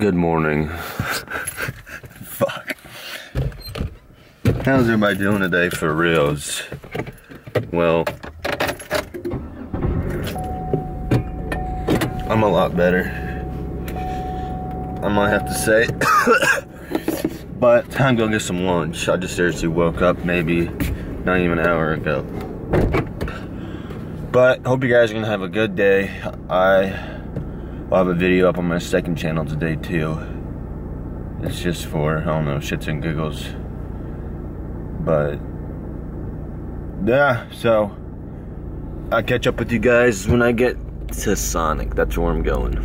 Good morning. Fuck. How's everybody doing today for reals? Well, I'm a lot better. I might have to say. but time to go get some lunch. I just seriously woke up maybe not even an hour ago. But hope you guys are gonna have a good day. I will have a video up on my second channel today too. It's just for, I don't know, shits and giggles. But, yeah, so, I'll catch up with you guys when I get to Sonic. That's where I'm going.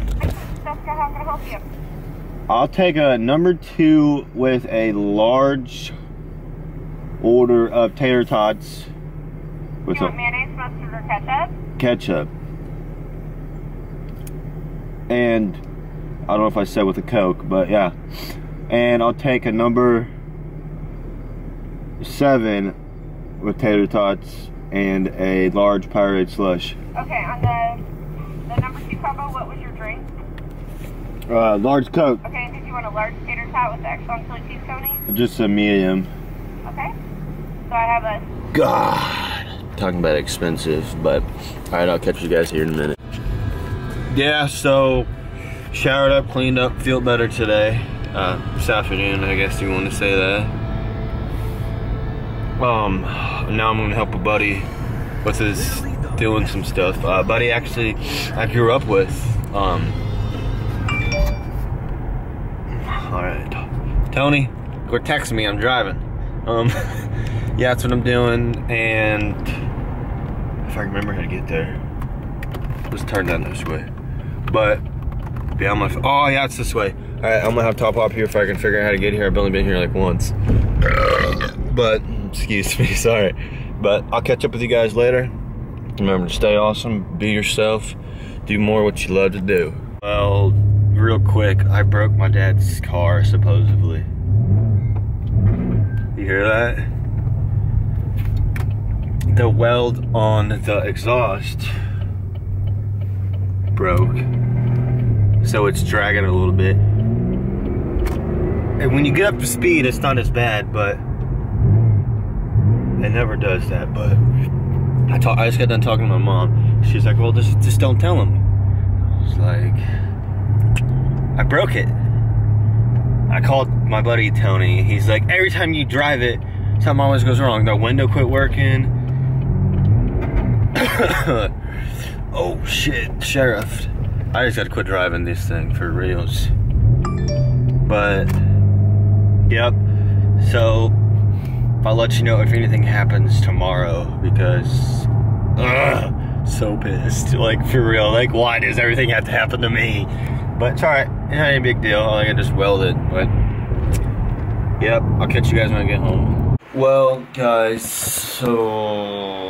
I'll take a number two with a large order of tater tots. With you want mayonnaise, mustard, or ketchup? Ketchup and I don't know if I said with a Coke, but yeah. And I'll take a number seven with tater tots and a large Powerade slush. Okay, on the, the number two combo, what was your drink? Uh, large Coke. Okay, did you want a large tater tot with the extra chili cheese coating? Just a medium. Okay. So I have a... God. Talking about expensive, but alright, I'll catch you guys here in a minute yeah, so showered up, cleaned up, feel better today. Uh, this afternoon, I guess you want to say that. Um, now I'm gonna help a buddy with his doing some stuff. Uh, buddy actually I grew up with. Um, all right, Tony, go text me. I'm driving. Um, yeah, that's what I'm doing, and if I remember how to get there, let's turn down this way. But yeah, I'm gonna. Oh yeah, it's this way. All right, I'm gonna have top up here if I can figure out how to get here. I've only been here like once. But excuse me, sorry. But I'll catch up with you guys later. Remember to stay awesome, be yourself, do more what you love to do. Well, real quick, I broke my dad's car supposedly. You hear that? The weld on the exhaust broke. So it's dragging a little bit. And when you get up to speed, it's not as bad, but it never does that. But I, talk, I just got done talking to my mom. She's like, well, just, just don't tell him. I was like, I broke it. I called my buddy Tony. He's like, every time you drive it, something always goes wrong. The window quit working. Oh shit, sheriff. I just gotta quit driving this thing for reals. But, yep. So, I'll let you know if anything happens tomorrow because, ugh, so pissed. Like, for real. Like, why does everything have to happen to me? But it's alright. It ain't a big deal. I can just weld it. But, yep. I'll catch you guys when I get home. Well, guys, so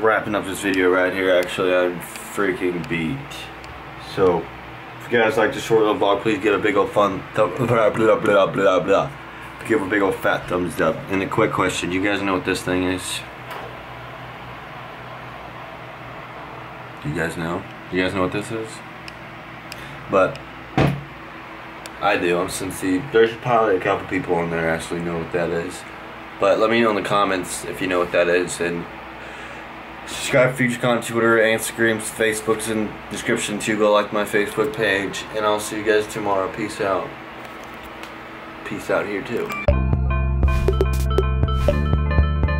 wrapping up this video right here. Actually, I'm freaking beat. So, if you guys like this short little vlog, please give a big old fun blah blah blah blah blah. Give a big old fat thumbs up. And a quick question: You guys know what this thing is? Do you guys know? You guys know what this is? But I do. I'm sincere. There's probably a couple people on there actually know what that is. But let me know in the comments if you know what that is and Subscribe to FutureCon Twitter, Instagrams, Facebook's in description too. Go like my Facebook page. And I'll see you guys tomorrow. Peace out. Peace out here too.